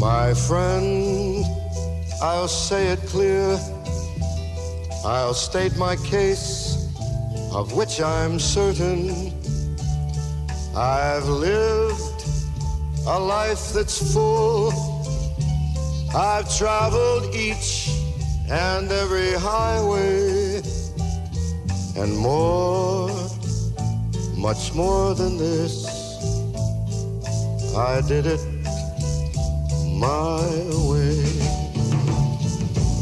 My friend, I'll say it clear. I'll state my case, of which I'm certain. I've lived a life that's full. I've traveled each and every highway and more, much more than this. I did it my way.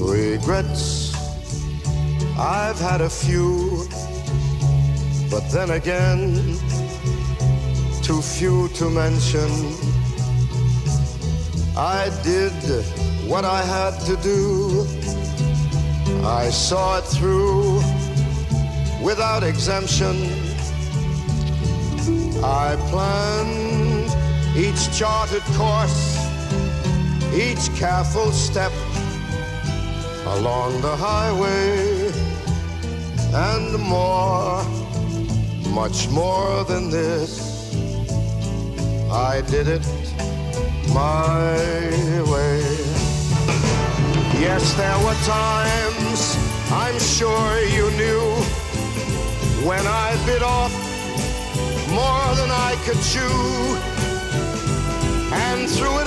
Regrets, I've had a few, but then again, too few to mention. I did what I had to do. I saw it through without exemption. I planned each charted course, each careful step along the highway, and more, much more than this. I did it my way. Yes, there were times I'm sure you knew when I bit off more than I could chew. And through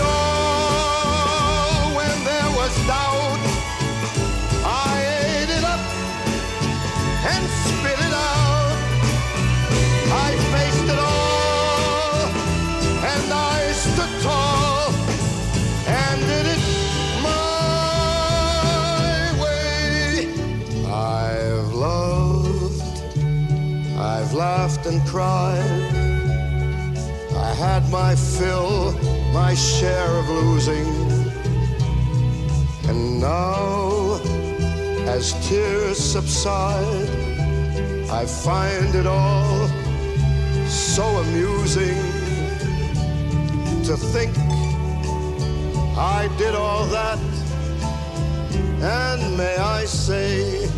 and cried. I had my fill, my share of losing. And now, as tears subside, I find it all so amusing to think I did all that. And may I say,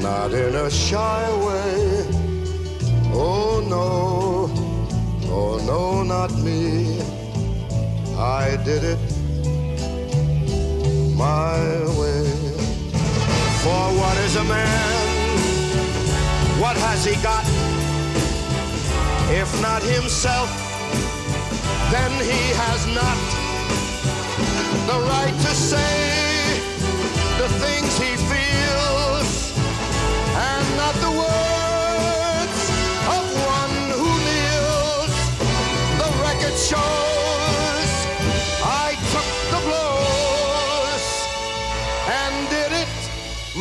not in a shy way. Oh no, oh no, not me. I did it my way. For what is a man? What has he got? If not himself, then he has not the right to say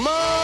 Oh.